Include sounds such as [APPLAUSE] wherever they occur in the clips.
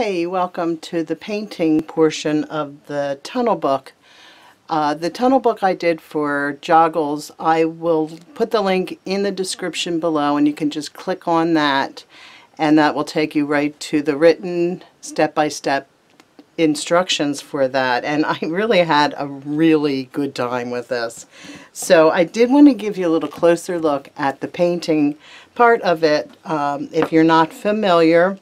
Hey, welcome to the painting portion of the tunnel book. Uh, the tunnel book I did for Joggles, I will put the link in the description below and you can just click on that and that will take you right to the written step-by-step -step instructions for that and I [LAUGHS] really had a really good time with this. So I did want to give you a little closer look at the painting part of it. Um, if you're not familiar,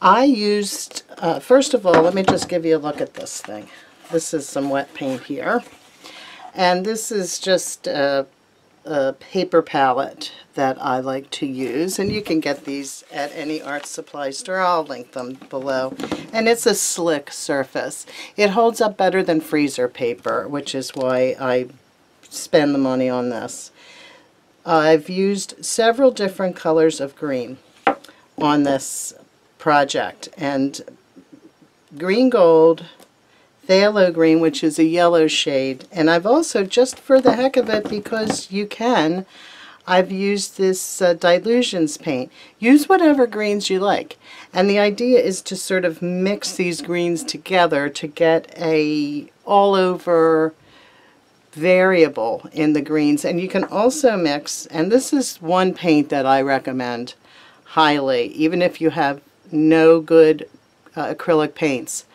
I used, uh, first of all, let me just give you a look at this thing. This is some wet paint here. And this is just a, a paper palette that I like to use. And you can get these at any art supply store. I'll link them below. And it's a slick surface. It holds up better than freezer paper, which is why I spend the money on this. I've used several different colors of green on this project. And green gold, phthalo green, which is a yellow shade. And I've also, just for the heck of it, because you can, I've used this uh, Dylusions paint. Use whatever greens you like. And the idea is to sort of mix these greens together to get a all over variable in the greens. And you can also mix, and this is one paint that I recommend highly, even if you have no good uh, acrylic paints.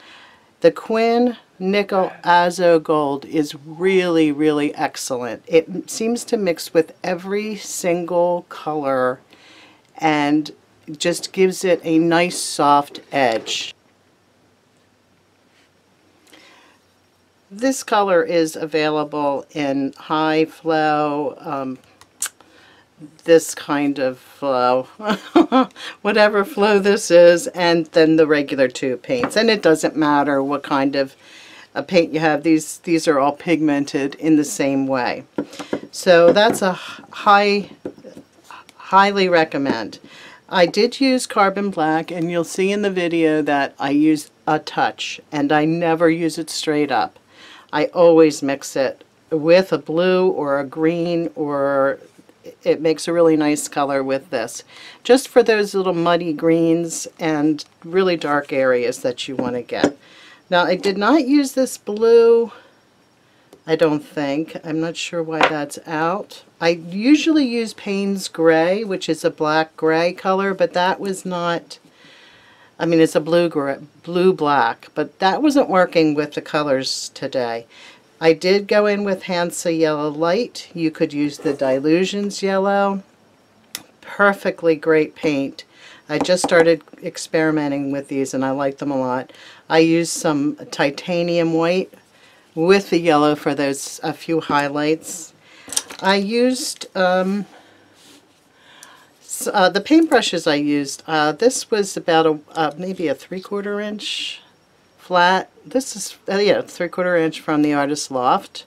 The Quin Nickel Azo Gold is really, really excellent. It seems to mix with every single color and just gives it a nice soft edge. This color is available in high flow, um, this kind of flow, [LAUGHS] whatever flow this is, and then the regular tube paints. And it doesn't matter what kind of a paint you have. These, these are all pigmented in the same way. So that's a high, highly recommend. I did use carbon black and you'll see in the video that I use a touch and I never use it straight up. I always mix it with a blue or a green or it makes a really nice color with this. Just for those little muddy greens and really dark areas that you want to get. Now I did not use this blue, I don't think. I'm not sure why that's out. I usually use Payne's Gray, which is a black gray color, but that was not, I mean it's a blue gray, blue black, but that wasn't working with the colors today. I did go in with Hansa Yellow Light. You could use the Dylusions Yellow. Perfectly great paint. I just started experimenting with these and I like them a lot. I used some titanium white with the yellow for those a few highlights. I used um, uh, the paintbrushes I used. Uh, this was about a uh, maybe a three-quarter inch flat. This is, uh, yeah, three-quarter inch from the Artist Loft.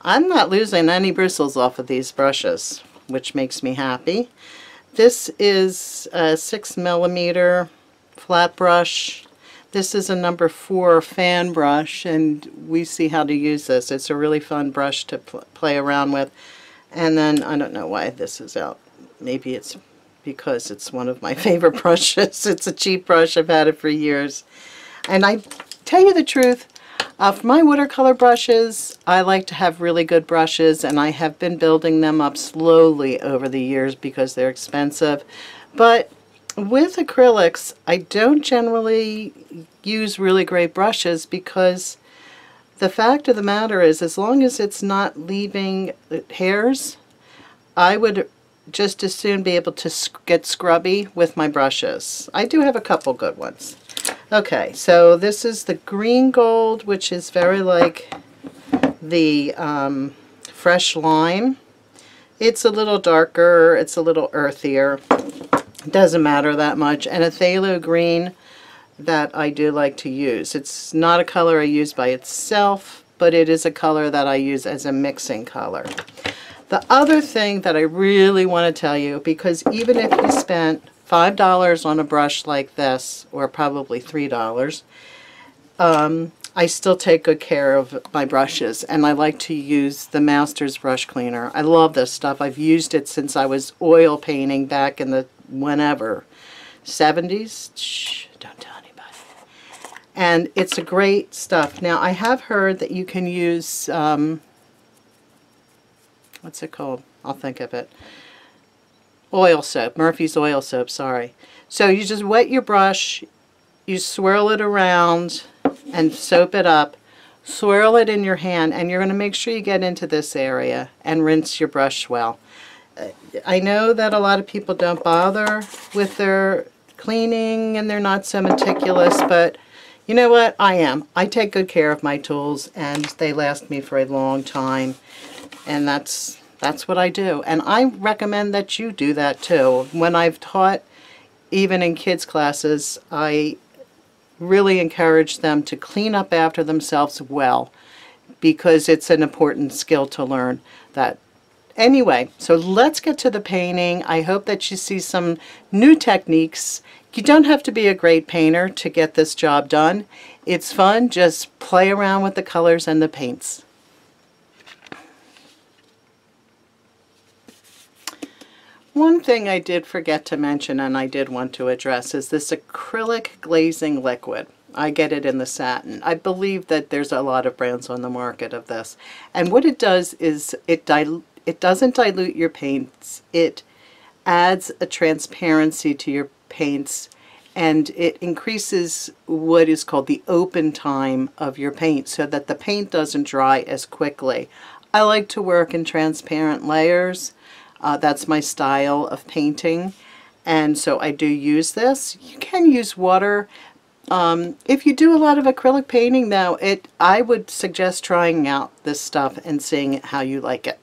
I'm not losing any bristles off of these brushes, which makes me happy. This is a 6 millimeter flat brush. This is a number 4 fan brush, and we see how to use this. It's a really fun brush to pl play around with. And then, I don't know why this is out. Maybe it's because it's one of my [LAUGHS] favorite brushes. It's a cheap brush. I've had it for years. And I tell you the truth, uh, for my watercolor brushes, I like to have really good brushes and I have been building them up slowly over the years because they're expensive. But with acrylics, I don't generally use really great brushes because the fact of the matter is as long as it's not leaving hairs, I would just as soon be able to get scrubby with my brushes. I do have a couple good ones. Okay, so this is the green gold, which is very like the um, fresh lime. It's a little darker, it's a little earthier. It Doesn't matter that much. And a phthalo green that I do like to use. It's not a color I use by itself, but it is a color that I use as a mixing color. The other thing that I really want to tell you, because even if you spent $5 on a brush like this, or probably $3, um, I still take good care of my brushes, and I like to use the Masters Brush Cleaner. I love this stuff. I've used it since I was oil painting back in the whenever, 70s? Shh, don't tell anybody. And it's a great stuff. Now, I have heard that you can use, um, what's it called? I'll think of it. Oil soap, Murphy's oil soap, sorry. So you just wet your brush, you swirl it around and soap it up, swirl it in your hand, and you're going to make sure you get into this area and rinse your brush well. I know that a lot of people don't bother with their cleaning and they're not so meticulous, but you know what? I am. I take good care of my tools and they last me for a long time. And that's that's what I do. And I recommend that you do that too. When I've taught, even in kids classes, I really encourage them to clean up after themselves well because it's an important skill to learn that. Anyway so let's get to the painting. I hope that you see some new techniques. You don't have to be a great painter to get this job done. It's fun. Just play around with the colors and the paints One thing I did forget to mention and I did want to address is this acrylic glazing liquid. I get it in the satin. I believe that there's a lot of brands on the market of this. And what it does is it dil it doesn't dilute your paints. It adds a transparency to your paints and it increases what is called the open time of your paint so that the paint doesn't dry as quickly. I like to work in transparent layers uh, that's my style of painting. And so I do use this. You can use water. Um, if you do a lot of acrylic painting though, it I would suggest trying out this stuff and seeing how you like it.